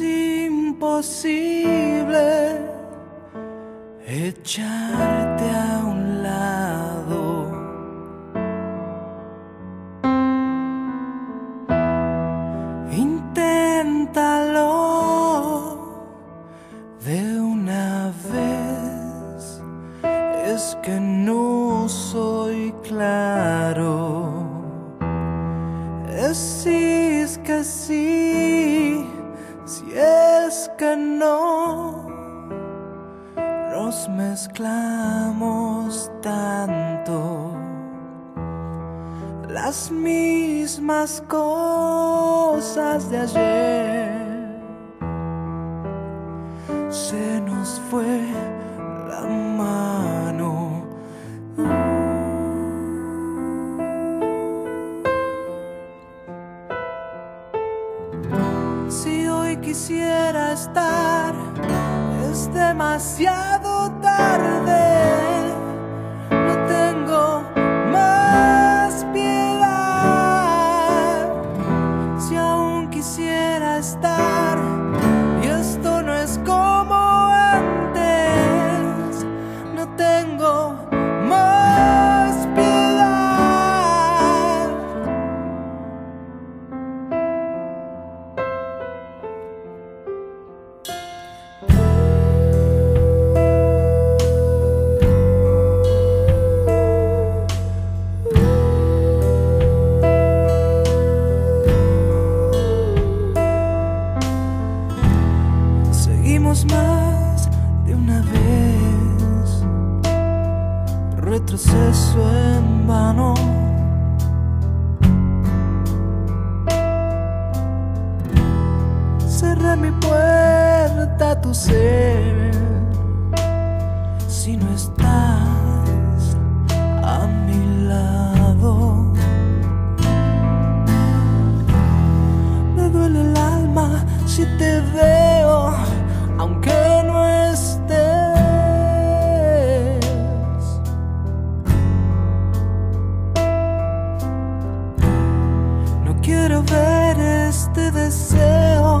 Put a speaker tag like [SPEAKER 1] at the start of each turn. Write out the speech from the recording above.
[SPEAKER 1] imposible echarte a un lado. Inténtalo de una vez, es que no soy claro. Es que sí, mezclamos tanto. Las mismas cosas de ayer se nos fue la mano. Si hoy quisiera estar, es demasiado tarde. De una vez, retroceso en vano. Cerré mi puerta a tu ser, si no estás quiero ver este deseo.